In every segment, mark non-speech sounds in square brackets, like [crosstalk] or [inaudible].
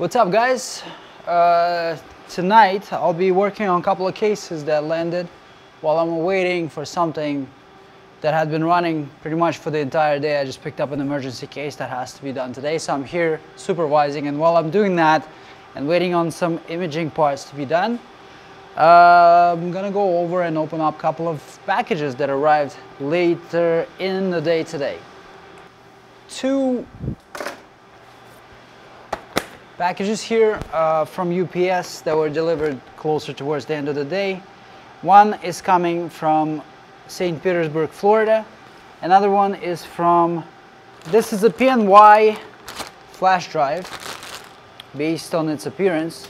What's up guys? Uh, tonight I'll be working on a couple of cases that landed while I'm waiting for something that had been running pretty much for the entire day. I just picked up an emergency case that has to be done today. So I'm here supervising and while I'm doing that and waiting on some imaging parts to be done, uh, I'm gonna go over and open up a couple of packages that arrived later in the day today. Two packages here uh, from UPS that were delivered closer towards the end of the day. One is coming from St. Petersburg, Florida. Another one is from, this is a PNY flash drive based on its appearance.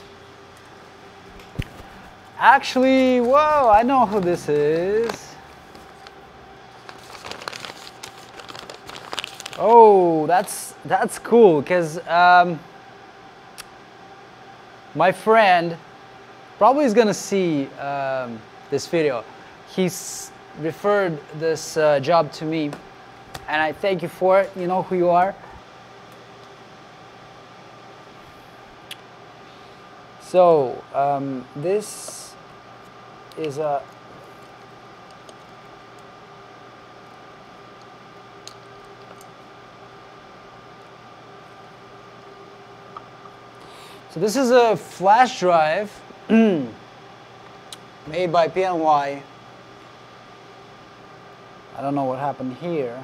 Actually, whoa, I know who this is. Oh, that's that's cool because um, my friend probably is gonna see um, this video. He's referred this uh, job to me and I thank you for it. You know who you are. So um, this is a So this is a flash drive [clears throat] made by PNY. I don't know what happened here.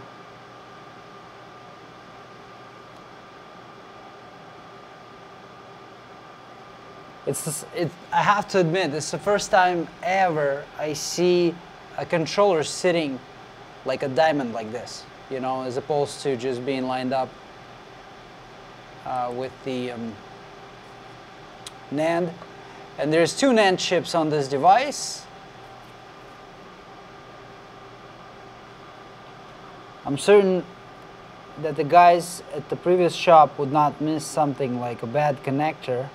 It's, it, I have to admit, it's the first time ever I see a controller sitting like a diamond like this, you know, as opposed to just being lined up uh, with the um, NAND. And there's two NAND chips on this device. I'm certain that the guys at the previous shop would not miss something like a bad connector.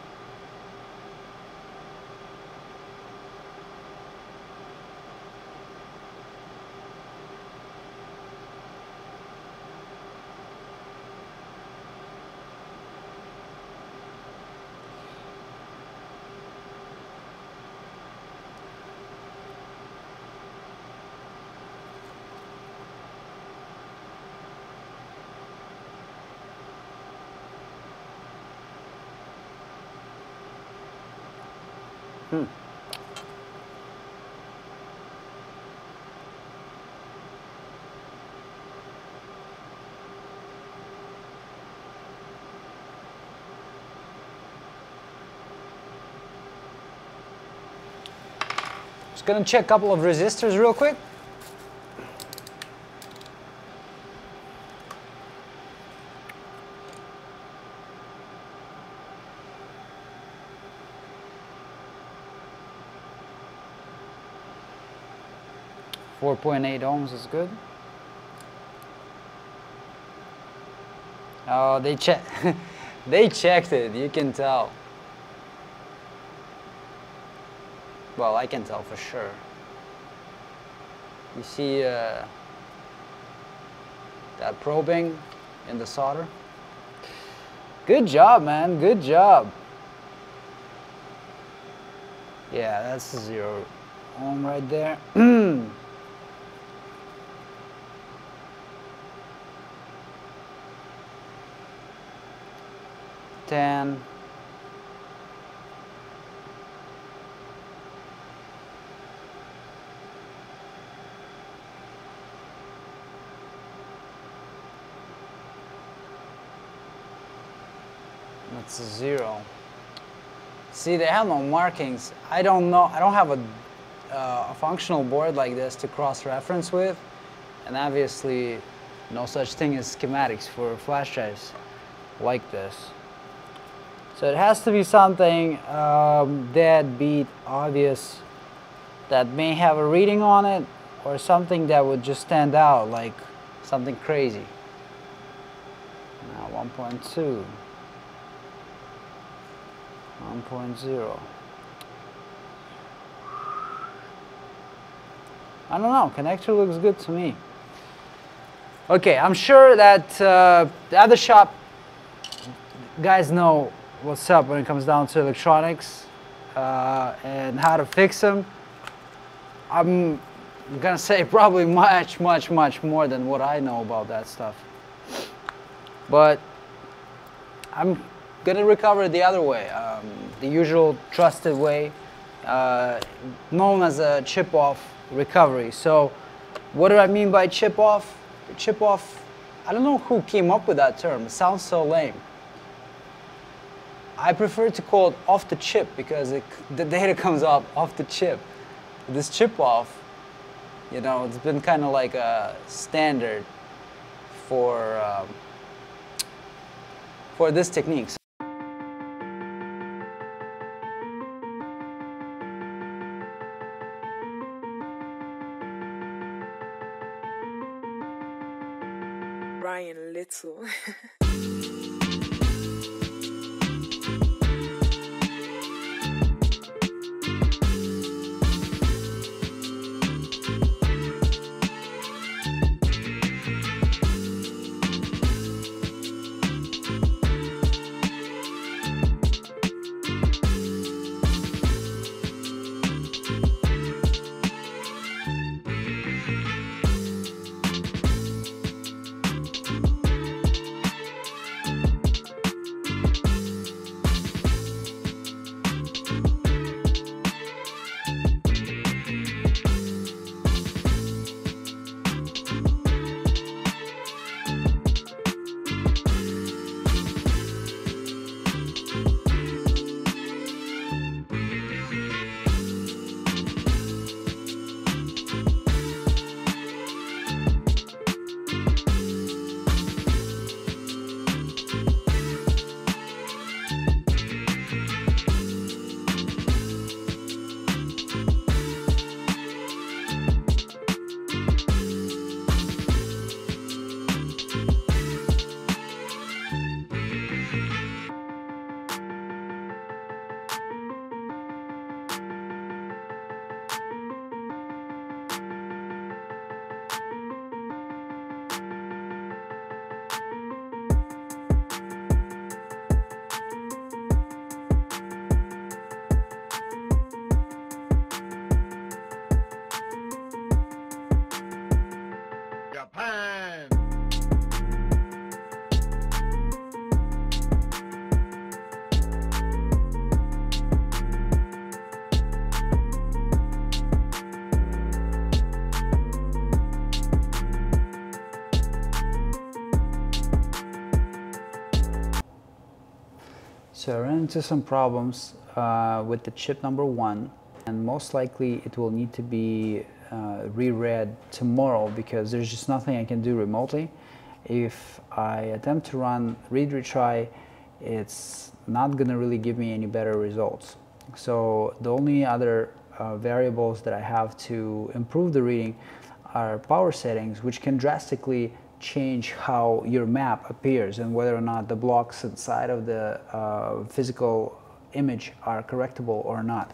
Hmm. Just gonna check a couple of resistors real quick. Four point eight ohms is good. Oh, they check. [laughs] they checked it. You can tell. Well, I can tell for sure. You see uh, that probing in the solder? Good job, man. Good job. Yeah, that's zero ohm right there. [clears throat] Ten. That's a zero. See, they have no markings. I don't know. I don't have a, uh, a functional board like this to cross-reference with, and obviously, no such thing as schematics for flash drives like this. So it has to be something um, deadbeat obvious that may have a reading on it, or something that would just stand out, like something crazy. Now 1.2. 1.0. I don't know, connector looks good to me. Okay, I'm sure that uh, the other shop guys know what's up when it comes down to electronics uh, and how to fix them. I'm gonna say [laughs] probably much, much, much more than what I know about that stuff. But I'm gonna recover it the other way, um, the usual trusted way, uh, known as a chip off recovery. So what do I mean by chip off? Chip off, I don't know who came up with that term. It sounds so lame. I prefer to call it off the chip because it, the data [laughs] comes up off the chip. This chip off, you know, it's been kind of like a standard for um, for this technique. Ryan Little. [laughs] So I ran into some problems uh, with the chip number one, and most likely it will need to be uh, reread tomorrow because there's just nothing I can do remotely. If I attempt to run read retry, it's not gonna really give me any better results. So the only other uh, variables that I have to improve the reading are power settings, which can drastically change how your map appears and whether or not the blocks inside of the uh, physical image are correctable or not.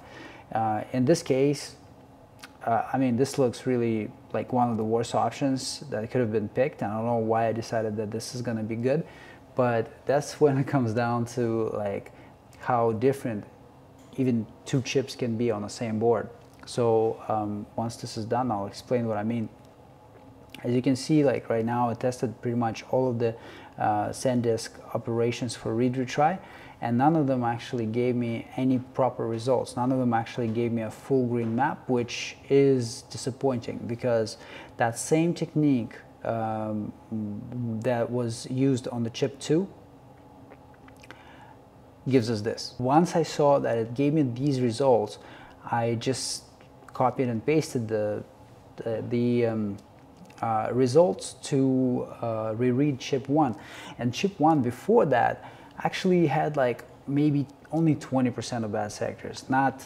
Uh, in this case, uh, I mean, this looks really like one of the worst options that could have been picked. I don't know why I decided that this is going to be good, but that's [laughs] when it comes down to like how different even two chips can be on the same board. So um, once this is done, I'll explain what I mean. As you can see, like right now, I tested pretty much all of the uh, SanDisk operations for read retry, and none of them actually gave me any proper results. None of them actually gave me a full green map, which is disappointing because that same technique um, that was used on the chip 2 gives us this. Once I saw that it gave me these results, I just copied and pasted the, the, the um, uh, results to uh, reread chip 1. And chip 1 before that actually had like maybe only 20% of bad sectors, not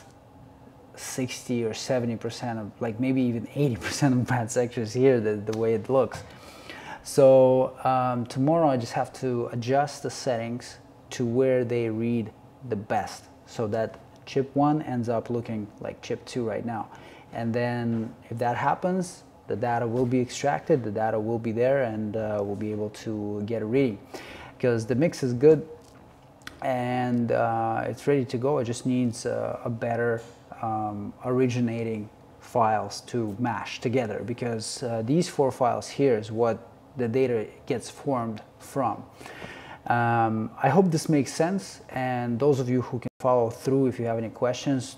60 or 70% of like maybe even 80% of bad sectors here the, the way it looks. So um, tomorrow I just have to adjust the settings to where they read the best so that chip 1 ends up looking like chip 2 right now. And then if that happens, the data will be extracted, the data will be there, and uh, we'll be able to get a reading. Because the mix is good, and uh, it's ready to go. It just needs uh, a better um, originating files to mash together because uh, these four files here is what the data gets formed from. Um, I hope this makes sense and those of you who can follow through if you have any questions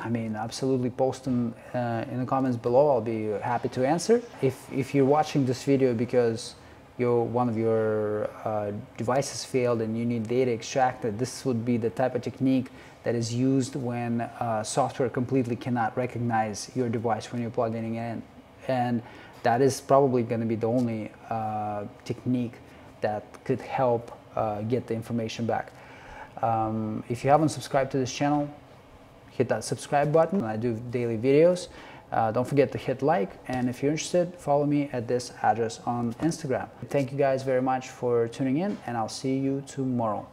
I mean absolutely post them uh, in the comments below. I'll be happy to answer. If, if you're watching this video because your one of your uh, devices failed and you need data extracted this would be the type of technique that is used when uh, software completely cannot recognize your device when you're plugging in. And that is probably going to be the only uh, technique that could help uh, get the information back. Um, if you haven't subscribed to this channel, hit that subscribe button. I do daily videos. Uh, don't forget to hit like and if you're interested, follow me at this address on Instagram. Thank you guys very much for tuning in and I'll see you tomorrow.